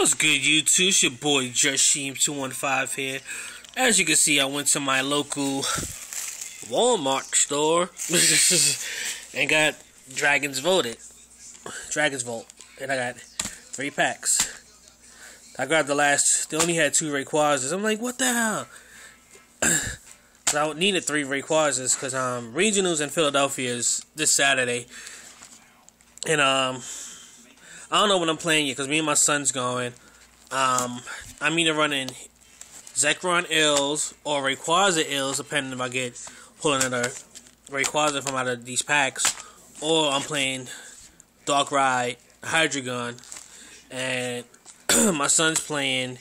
What's good, YouTube? It's your boy Rasheem215 here. As you can see, I went to my local Walmart store and got Dragon's Voted. Dragon's Vault. And I got three packs. I grabbed the last, they only had two Rayquazas. I'm like, what the hell? I needed three Rayquazas because um, regionals in Philadelphia is this Saturday. And um, I don't know what I'm playing yet because me and my son's going. Um, I'm either running Zekrom Eels or Rayquaza Eels, depending if I get pulling another Rayquaza from out of these packs, or I'm playing Darkrai Hydreigon, and my son's playing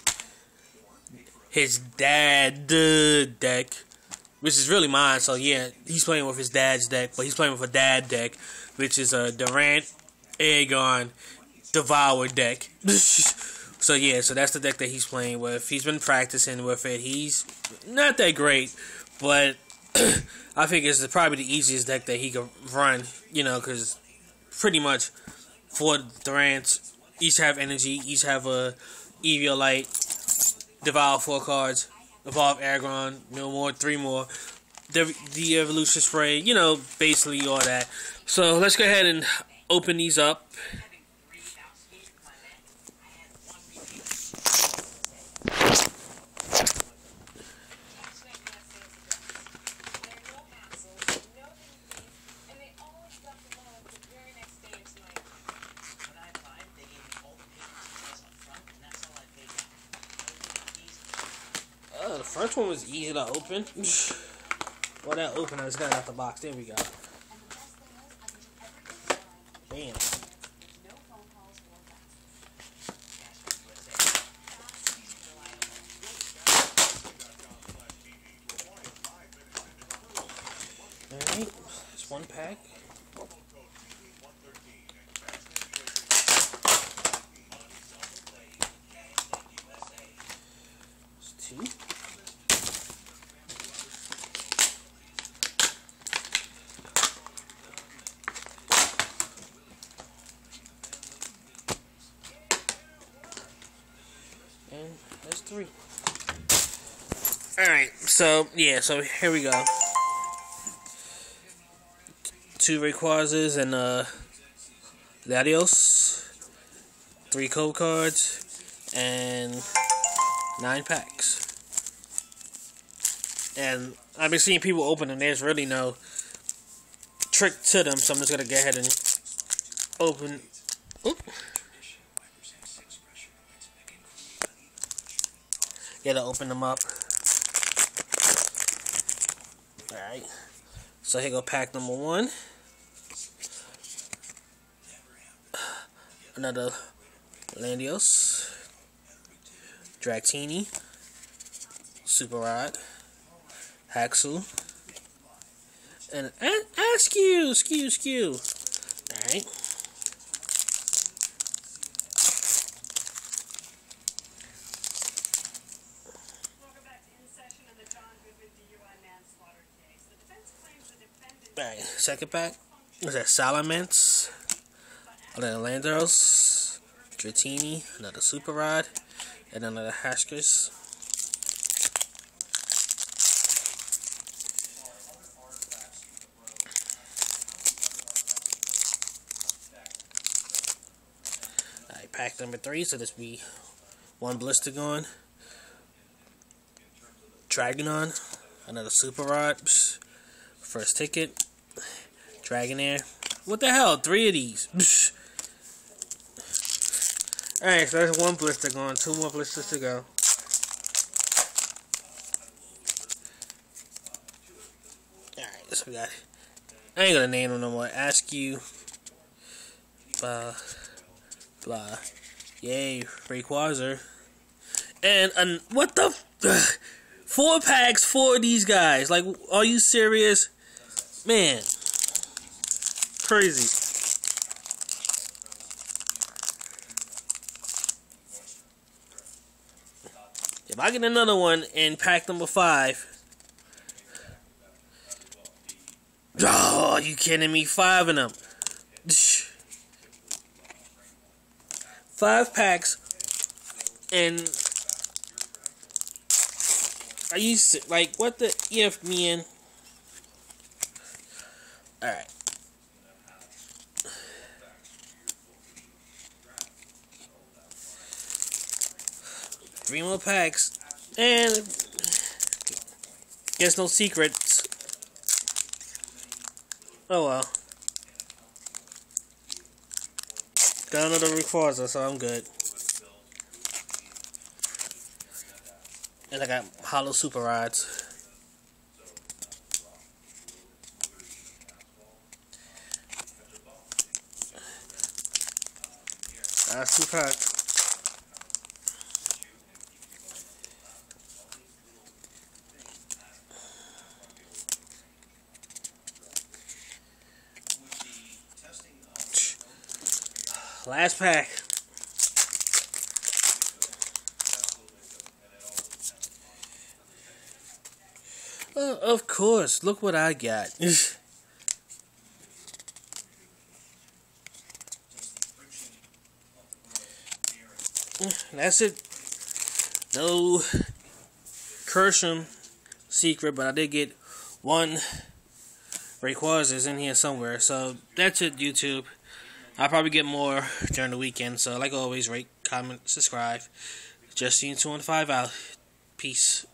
his dad deck, which is really mine. So yeah, he's playing with his dad's deck, but he's playing with a dad deck, which is a Durant, Aggron, Devour deck. so yeah, so that's the deck that he's playing with. He's been practicing with it. He's not that great, but I think it's probably the easiest deck that he can run. You know, because pretty much four Durants each have energy, each have a Eviolite, Devour four cards, Evolve Aggron, no more, three more. The, the evolution spray, you know, basically all that. So let's go ahead and open these up. First one was easy to open. well, that opener just got out the box. There we go. Bam. Alright, it's one pack. It's two. And that's three. Alright, so, yeah, so here we go. Two Rayquazas and, uh, Latios. Three code cards. And nine packs. And I've been seeing people open them. There's really no trick to them, so I'm just gonna go ahead and open. Oop. Gotta open them up. Alright. So here go pack number one. Another Latios. Dratini. Super Rod. Haxel. And Axew! Skew, skew. Alright. Alright, second pack. Is that Salamence? Another Landros. Dratini. Another Super Rod. And another Hashkers. Alright, pack number three. So this be one Blistergon. Dragonon. Another Super Rod. First ticket. Dragonair. What the hell? Three of these. Alright, so that's one blister gone. Two more blisters to go. Alright, so we got. I ain't gonna name them no more. Ask you. Blah. Blah. Yay, Rayquaza. And, and what the. Four packs for these guys. Like, are you serious? Man. Crazy. If I get another one in pack number five. Oh, you kidding me? Five of them. Five packs and I used to like what the if me and all right. Three more packs, and guess no secrets. Oh well. Got another Rayquaza, so I'm good. And I got Hollow Super Rods. That's packs. Last pack. Uh, of course. Look what I got. That's it. No Kersham secret, but I did get one Rayquaza in here somewhere. So that's it, YouTube. I'll probably get more during the weekend. So, like always, rate, comment, subscribe. Just seen 2 and 5 out. Peace.